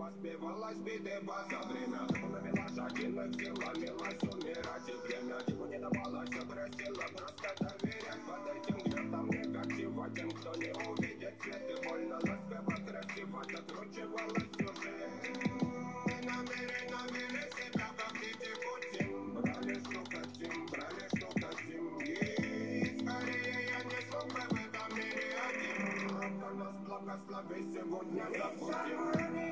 воспевалась биты баса Время трудно вела шагиных сил, ломилась умирать И время чего не давалось, бросила просто доверять Под этим гнетом негатива тем, кто не увидит свет И больно ласково, красиво закручивалась сюжет Мы намеренно вели себя, как дети путем Брали, что хотим, брали, что хотим И скорее я не смог бы в этом мире один Рок нас благослови сегодня забудем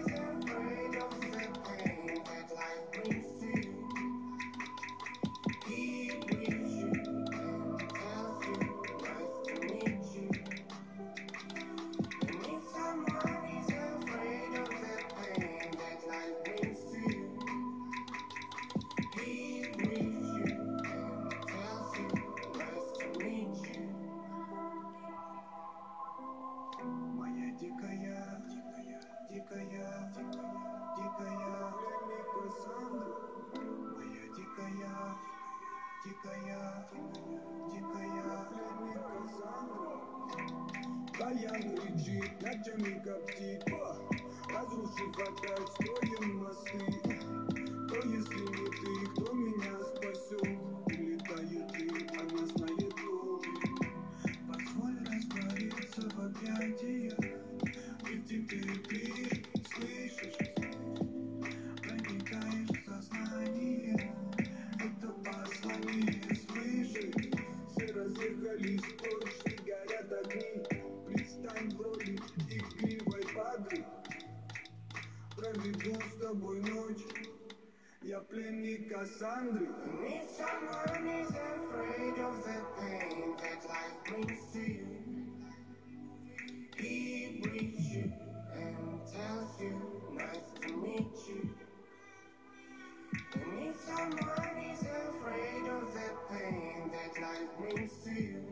дикая, дикая Леми Кассандра. Баян кричит, ночами коптит, о, разрушив опять строим мосты. Кто, если не ты, кто меня спасет? Улетает ты, она знает толк. Позволь раствориться в объятиях тобой ночь я пленник Кассандры. Need someone is afraid of the pain that life brings to you. He greets you and tells you, nice to meet you. You need someone is afraid of the pain that life brings to you.